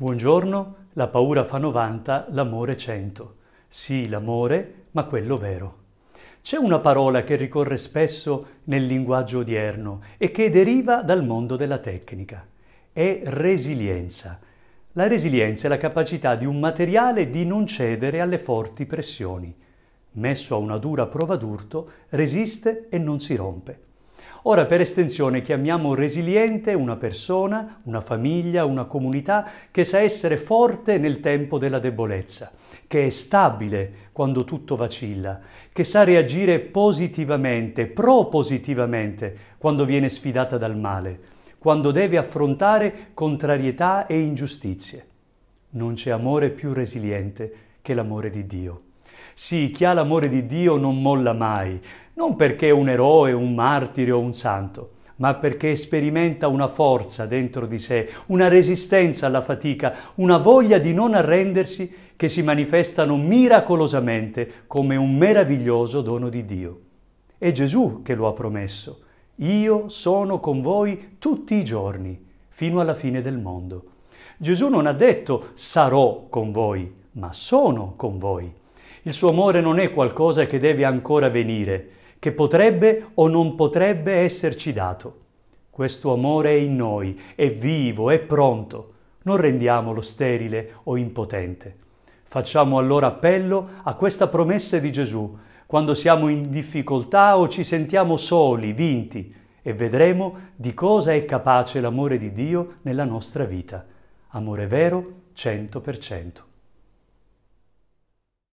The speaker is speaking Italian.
Buongiorno, la paura fa 90, l'amore 100. Sì, l'amore, ma quello vero. C'è una parola che ricorre spesso nel linguaggio odierno e che deriva dal mondo della tecnica. È resilienza. La resilienza è la capacità di un materiale di non cedere alle forti pressioni. Messo a una dura prova d'urto, resiste e non si rompe. Ora per estensione chiamiamo resiliente una persona, una famiglia, una comunità che sa essere forte nel tempo della debolezza, che è stabile quando tutto vacilla, che sa reagire positivamente, propositivamente quando viene sfidata dal male, quando deve affrontare contrarietà e ingiustizie. Non c'è amore più resiliente che l'amore di Dio. Sì, chi ha l'amore di Dio non molla mai, non perché è un eroe, un martire o un santo, ma perché sperimenta una forza dentro di sé, una resistenza alla fatica, una voglia di non arrendersi che si manifestano miracolosamente come un meraviglioso dono di Dio. È Gesù che lo ha promesso. Io sono con voi tutti i giorni, fino alla fine del mondo. Gesù non ha detto sarò con voi, ma sono con voi. Il suo amore non è qualcosa che deve ancora venire, che potrebbe o non potrebbe esserci dato. Questo amore è in noi, è vivo, è pronto. Non rendiamolo sterile o impotente. Facciamo allora appello a questa promessa di Gesù quando siamo in difficoltà o ci sentiamo soli, vinti, e vedremo di cosa è capace l'amore di Dio nella nostra vita. Amore vero, 100%.